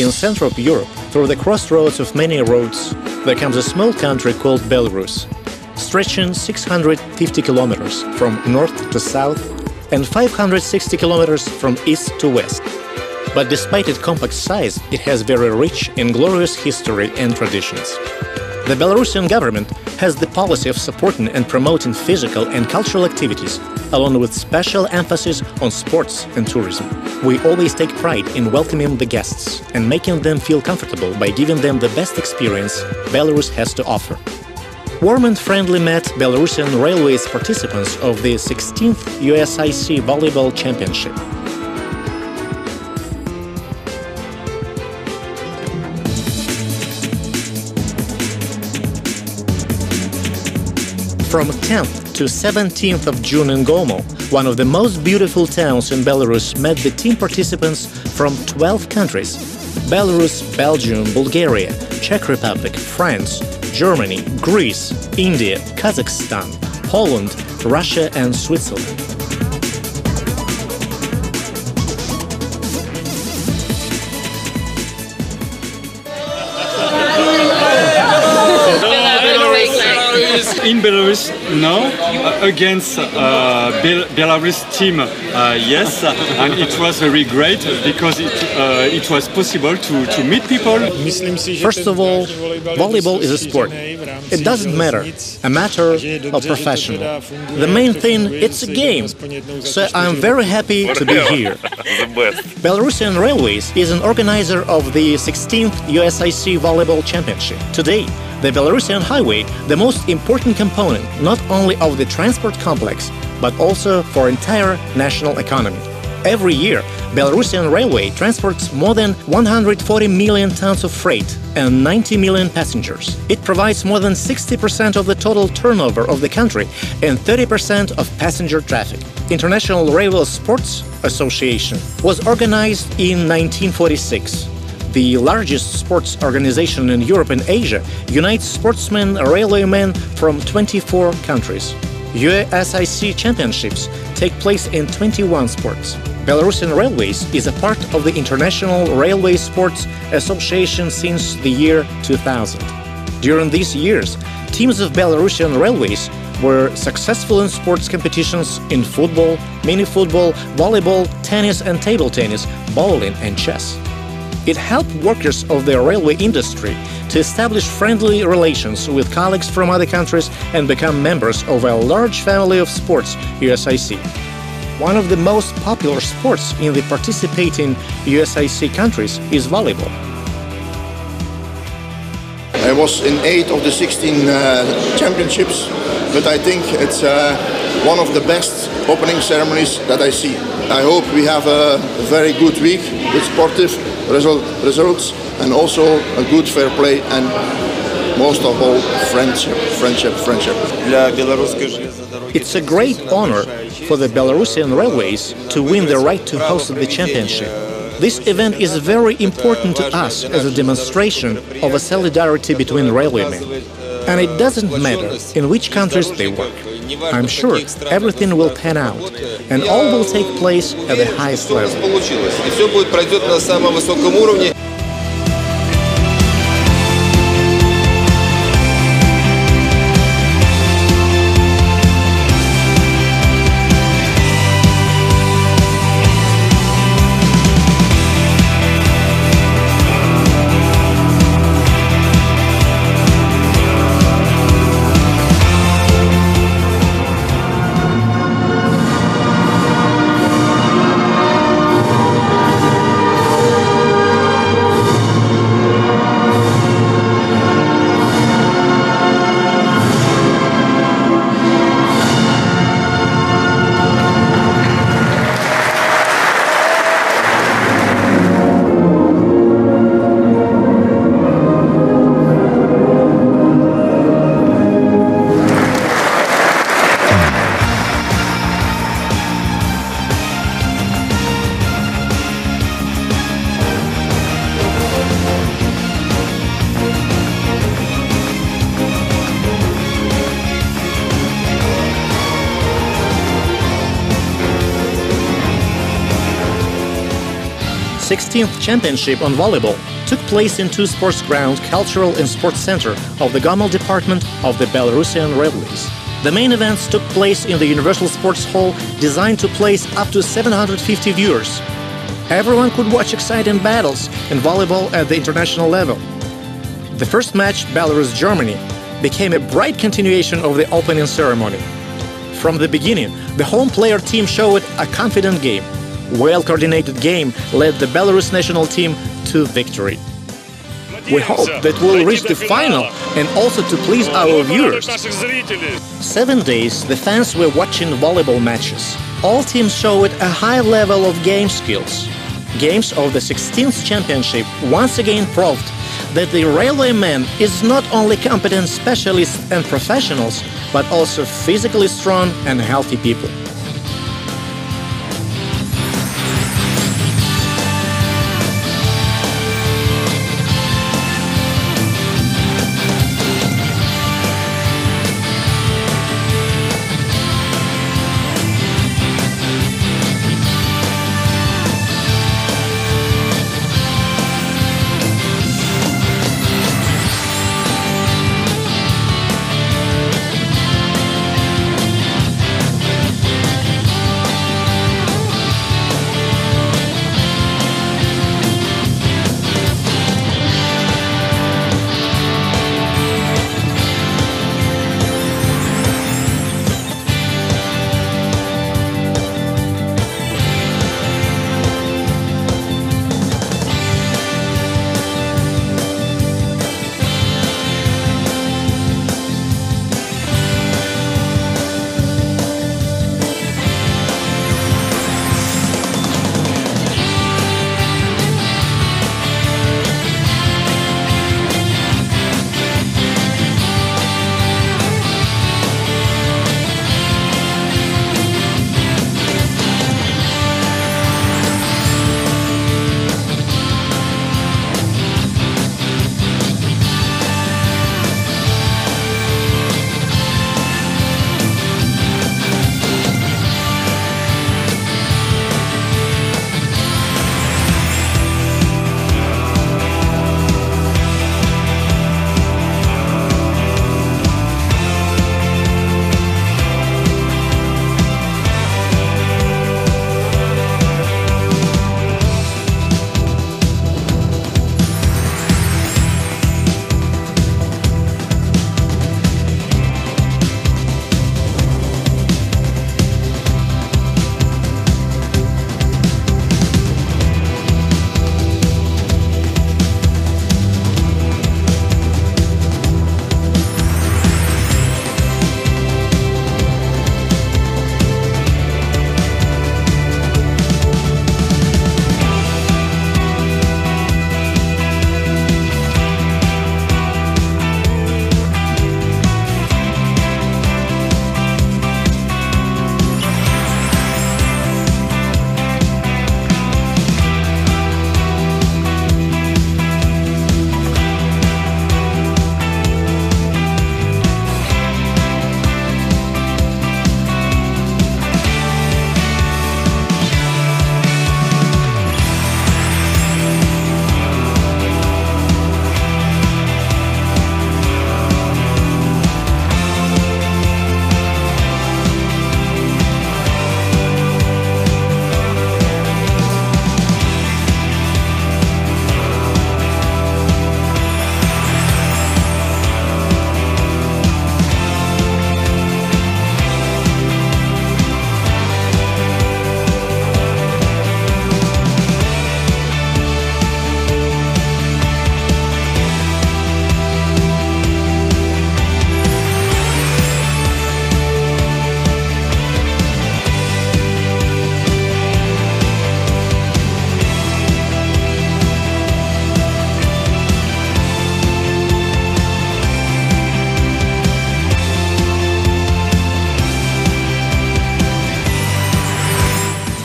In Central Europe, through the crossroads of many roads, there comes a small country called Belarus, stretching 650 kilometers from north to south and 560 kilometers from east to west. But despite its compact size, it has very rich and glorious history and traditions. The Belarusian government has the policy of supporting and promoting physical and cultural activities, along with special emphasis on sports and tourism. We always take pride in welcoming the guests and making them feel comfortable by giving them the best experience Belarus has to offer. Warm and friendly met Belarusian Railways participants of the 16th USIC Volleyball Championship. From 10th to 17th of June in Gomel, one of the most beautiful towns in Belarus met the team participants from 12 countries Belarus, Belgium, Bulgaria, Czech Republic, France, Germany, Greece, India, Kazakhstan, Poland, Russia, and Switzerland. In Belarus, no. Uh, against uh, Bel Belarus team, uh, yes. and it was very great because it, uh, it was possible to, to meet people. First of all, volleyball is a sport. It doesn't matter, a matter of professional. The main thing, it's a game. So I'm very happy to be here. Belarusian Railways is an organizer of the 16th USIC Volleyball Championship. Today, the Belarusian highway, the most important component not only of the transport complex, but also for entire national economy. Every year, Belarusian Railway transports more than 140 million tons of freight and 90 million passengers. It provides more than 60% of the total turnover of the country and 30% of passenger traffic. International Railway Sports Association was organized in 1946 the largest sports organization in Europe and Asia, unites sportsmen and railwaymen from 24 countries. USIC championships take place in 21 sports. Belarusian Railways is a part of the International Railway Sports Association since the year 2000. During these years, teams of Belarusian Railways were successful in sports competitions in football, mini football, volleyball, tennis and table tennis, bowling and chess. It helped workers of the railway industry to establish friendly relations with colleagues from other countries and become members of a large family of sports, USIC. One of the most popular sports in the participating USIC countries is volleyball. I was in eight of the 16 uh, championships, but I think it's uh, one of the best opening ceremonies that I see. I hope we have a very good week with sportive result, results and also a good fair play and most of all friendship, friendship, friendship. It's a great honor for the Belarusian Railways to win the right to host the championship. This event is very important to us as a demonstration of a solidarity between railwaymen. And it doesn't matter in which countries they work. I'm sure everything will pan out, and all will take place at the highest level. 16th championship on volleyball took place in two sports ground cultural and sports center of the Gomel department of the Belarusian Railways. The main events took place in the Universal Sports Hall designed to place up to 750 viewers. Everyone could watch exciting battles in volleyball at the international level. The first match, Belarus-Germany, became a bright continuation of the opening ceremony. From the beginning, the home player team showed a confident game. Well-coordinated game led the Belarus national team to victory. We hope that we'll reach the final and also to please our viewers. Seven days the fans were watching volleyball matches. All teams showed a high level of game skills. Games of the 16th championship once again proved that the railwaymen is not only competent specialists and professionals, but also physically strong and healthy people.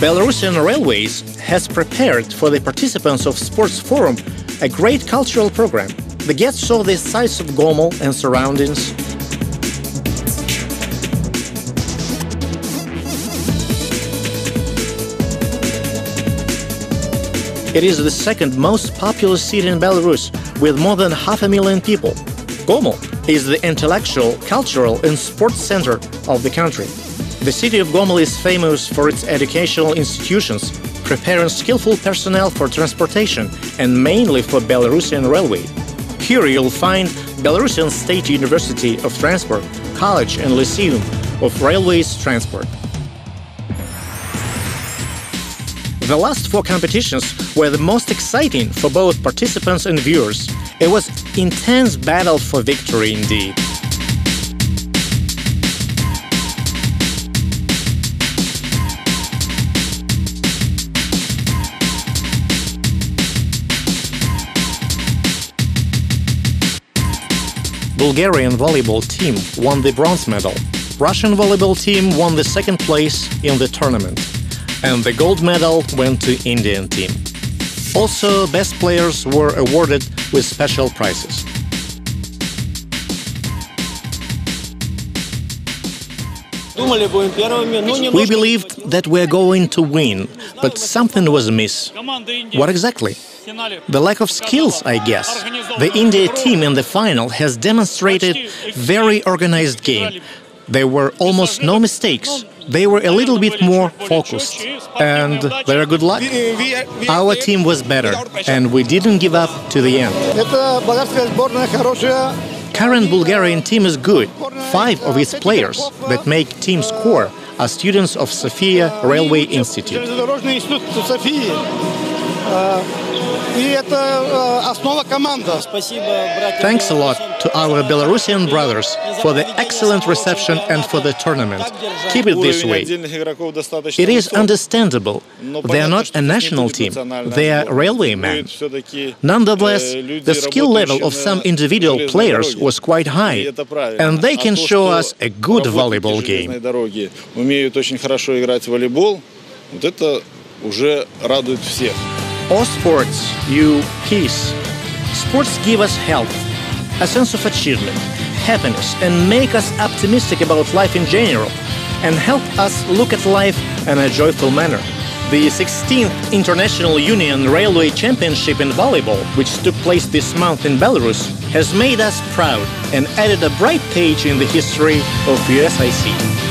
Belarusian Railways has prepared for the participants of Sports Forum a great cultural program. The guests saw the sights of Gomel and surroundings, It is the second most populous city in Belarus, with more than half a million people. Gomel is the intellectual, cultural, and sports center of the country. The city of Gomel is famous for its educational institutions, preparing skillful personnel for transportation and mainly for Belarusian Railway. Here you'll find Belarusian State University of Transport, College and Lyceum of Railways Transport. The last four competitions were the most exciting for both participants and viewers. It was intense battle for victory indeed. Bulgarian volleyball team won the bronze medal. Russian volleyball team won the second place in the tournament. And the gold medal went to Indian team. Also, best players were awarded with special prizes. We believed that we're going to win, but something was amiss. What exactly? The lack of skills, I guess. The India team in the final has demonstrated very organized game. There were almost no mistakes. They were a little bit more focused. And very good luck. Our team was better, and we didn't give up to the end. Current Bulgarian team is good. Five of its players that make team score are students of Sofia Railway Institute. Thanks a lot to our Belarusian brothers for the excellent reception and for the tournament. Keep it this way. It is understandable. They are not a national team, they are railwaymen. Nonetheless, the skill level of some individual players was quite high, and they can show us a good volleyball game. уже радует всех. All sports, you peace. Sports give us health, a sense of achievement, happiness, and make us optimistic about life in general, and help us look at life in a joyful manner. The 16th International Union Railway Championship in volleyball, which took place this month in Belarus, has made us proud and added a bright page in the history of USIC.